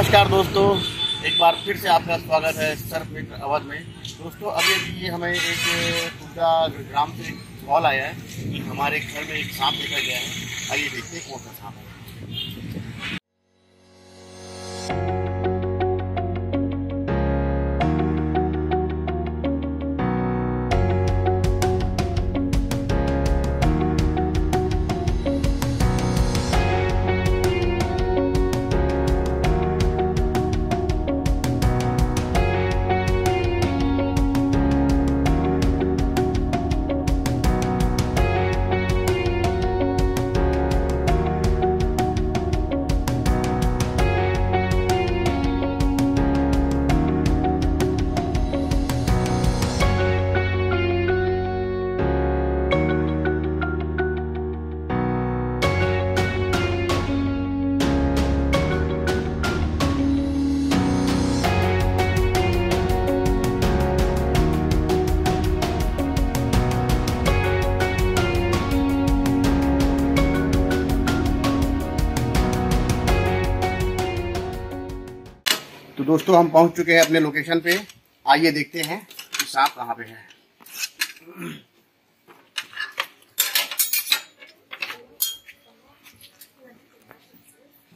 नमस्कार दोस्तों, एक बार फिर से आपका स्वागत है सर्फ मित्र अवध में। दोस्तों अभी अभी हमें एक पूरा ग्राम से कॉल आया है, कि हमारे घर में एक सांप देखा गया है, आइए देखते हैं कौन सा सांप है। दोस्तों, हम पहुँच चुके हैं अपने लोकेशन पे। आइए देखते हैं कि सांप कहाँ पे है।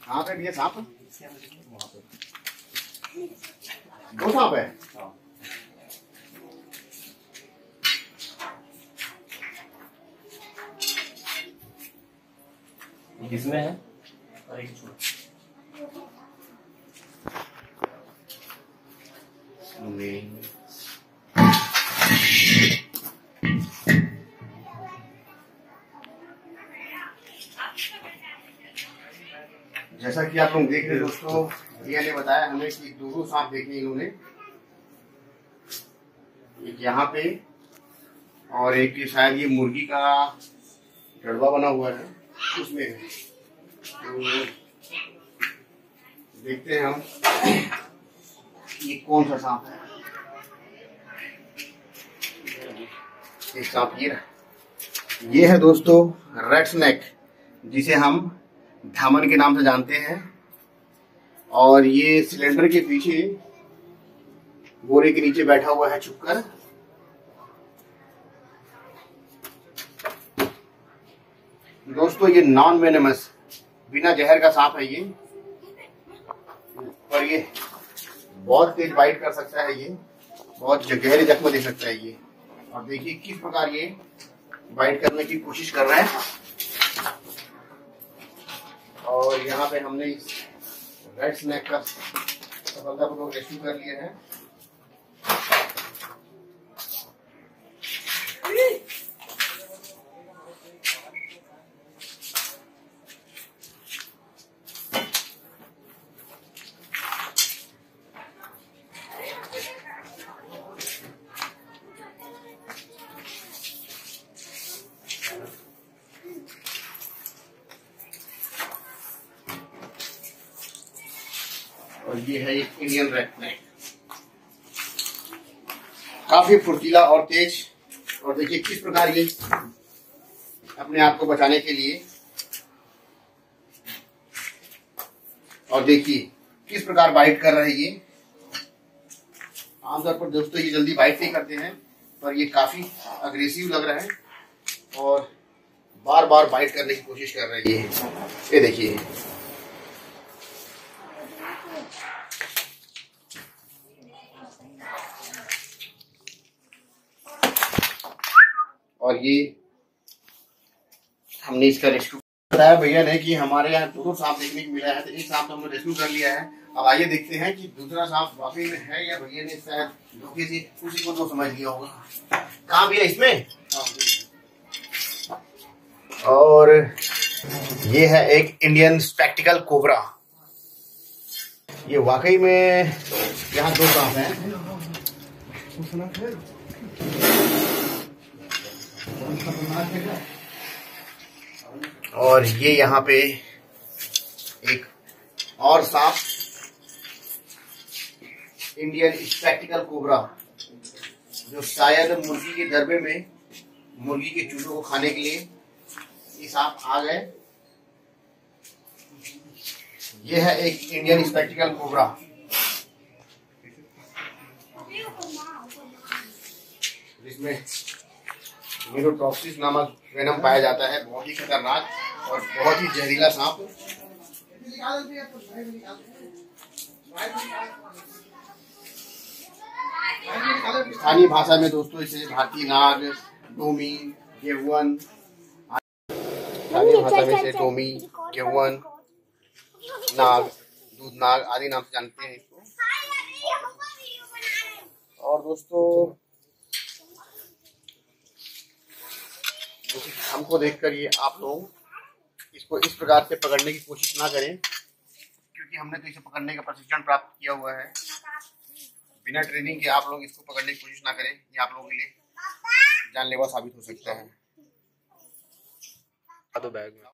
कहाँ पे भैया सांप दो सांप है? किसमें है? और एक छोटा जैसा कि आप लोग देख रहे दोस्तों ने बताया हमें कि दो दो सांप देखे इन्होंने। एक यहाँ पे और एक शायद ये मुर्गी का गड़बा बना हुआ है, उसमें है। तो देखते हैं हम ये कौन सा सांप है। एक सांप ये रहा। ये है दोस्तों रेड स्नैक जिसे हम धामन के नाम से जानते हैं। और ये सिलेंडर के पीछे बोरे के नीचे बैठा हुआ है छुपकर दोस्तों, ये नॉन वेनेमस बिना जहर का सांप है ये। और ये बहुत तेज बाइट कर सकता है ये। बहुत गहरे जख्म दे सकता है ये। और देखिए, किस प्रकार ये बाइट करने की कोशिश कर रहा है। और यहाँ पे हमने रेड स्नैक का सफलतापूर्वक रेस्क्यू कर लिए है। और ये है एक इंडियन रेड काफ़ी फुर्तीला और तेज, और देखिए किस प्रकार ये अपने आप को बचाने के लिए और देखिए किस प्रकार बाइट कर रहे ये। आमतौर पर दोस्तों ये जल्दी बाइट नहीं करते हैं, पर ये काफ़ी अग्रेसिव लग रहा है और बार बार बाइट करने की कोशिश कर रहे हैं ये देखिए। और ये हमने इसका रेस्क्यू बताया भैया ने कि हमारे यहाँ दो सांप देखने को मिला है तो एक सांप तो हमने रेस्क्यू कर लिया है। अब आइए देखते हैं कि दूसरा सांप वाकई में है या भैया ने शायद धोखे से उसी को तो समझ लिया होगा। कहाँ भैया, इसमें? और ये है एक इंडियन स्पेक्टिकल कोबरा ये वाकई में यहाँ दो सांप हैं। और ये यहाँ पे एक और सांप इंडियन स्पेक्टिकल कोबरा जो शायद मुर्गी के दरबे में मुर्गी के चूजों को खाने के लिए ये सांप आ गए। ये है एक इंडियन स्पेक्टिकल कोबरा जिसमें मीरोटॉक्सिस नामक वेनम पाया जाता है। बहुत ही खतरनाक और बहुत ही जहरीला सांप। स्थानीय भाषा में दोस्तों इसे भारतीय नाग डोमी गेवन स्थानीय भाषा में इसे डोमी गेवन नाग दूध नाग आदि नाम से जानते हैं इसको। और दोस्तों हमको देखकर ये आप लोग इसको इस प्रकार से पकड़ने की कोशिश ना करें, क्योंकि हमने तो इसे पकड़ने का प्रशिक्षण प्राप्त किया हुआ है। बिना ट्रेनिंग के आप लोग इसको पकड़ने की कोशिश ना करें, ये आप लोगों के लिए जानलेवा साबित हो सकता है। बैग में।